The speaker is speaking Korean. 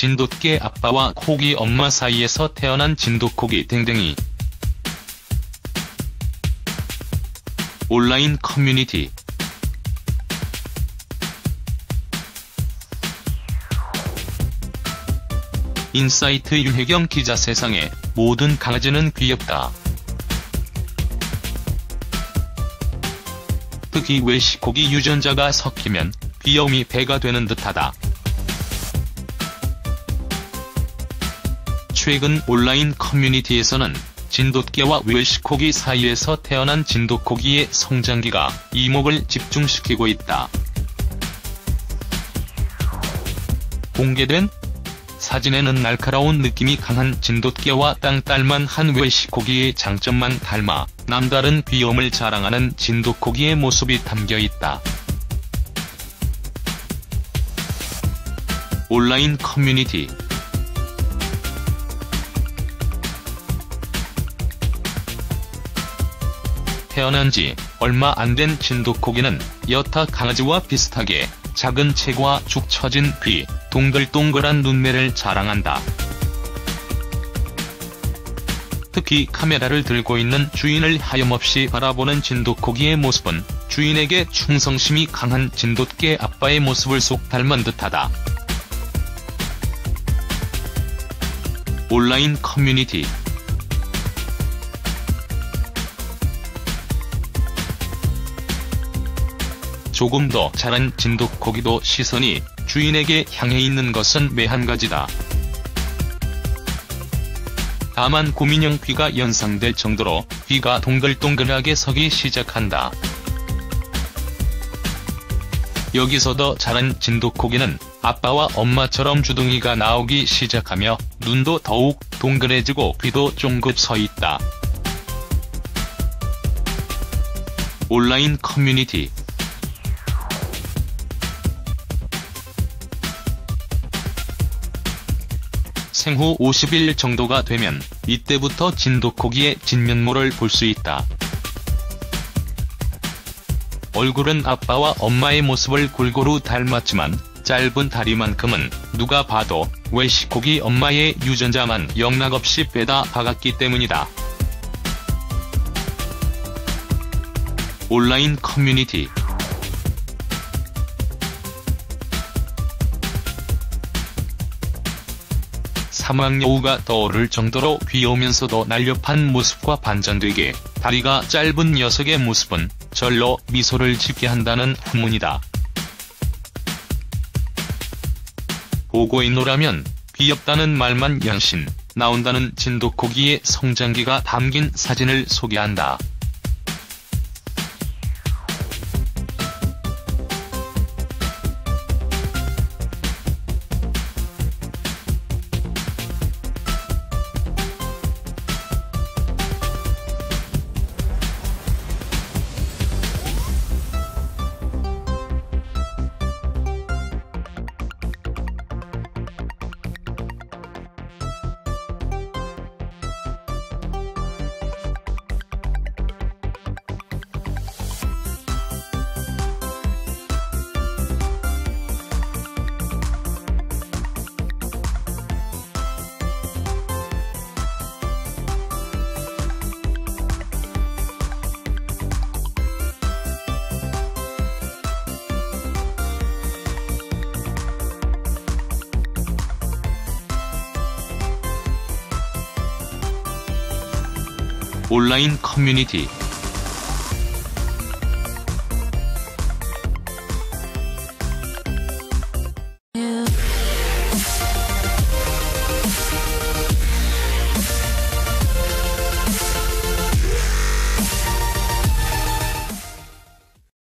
진돗개 아빠와 코기 엄마 사이에서 태어난 진도코기 댕댕이 온라인 커뮤니티 인사이트 윤혜경 기자 세상에 모든 강아지는 귀엽다. 특히 웰시코기 유전자가 섞이면 귀여움이 배가 되는 듯하다. 최근 온라인 커뮤니티에서는 진돗개와 외식고기 사이에서 태어난 진돗고기의 성장기가 이목을 집중시키고 있다. 공개된 사진에는 날카로운 느낌이 강한 진돗개와 땅딸만 한 외식고기의 장점만 닮아 남다른 귀여움을 자랑하는 진돗고기의 모습이 담겨 있다. 온라인 커뮤니티 태어난 지 얼마 안 된 진돗고기는 여타 강아지와 비슷하게 작은 체과 축 처진 귀, 동글동글한 눈매를 자랑한다. 특히 카메라를 들고 있는 주인을 하염없이 바라보는 진돗고기의 모습은 주인에게 충성심이 강한 진돗개 아빠의 모습을 속 닮은 듯하다. 온라인 커뮤니티 조금 더 자란 진돗고기도 시선이 주인에게 향해 있는 것은 매한 가지다. 다만 고민형 귀가 연상될 정도로 귀가 동글동글하게 서기 시작한다. 여기서도 자란 진돗고기는 아빠와 엄마처럼 주둥이가 나오기 시작하며 눈도 더욱 동그래지고 귀도 쫑긋 서 있다. 온라인 커뮤니티 생후 50일 정도가 되면 이때부터 진돗고기의 진면모를 볼 수 있다. 얼굴은 아빠와 엄마의 모습을 골고루 닮았지만 짧은 다리만큼은 누가 봐도 외식고기 엄마의 유전자만 영락없이 빼다 박았기 때문이다. 온라인 커뮤니티 사막여우가 떠오를 정도로 귀여우면서도 날렵한 모습과 반전되게 다리가 짧은 녀석의 모습은 절로 미소를 짓게 한다는 후문이다. 보고 있노라면 귀엽다는 말만 연신 나온다는 진돗고기의 성장기가 담긴 사진을 소개한다. 온라인 커뮤니티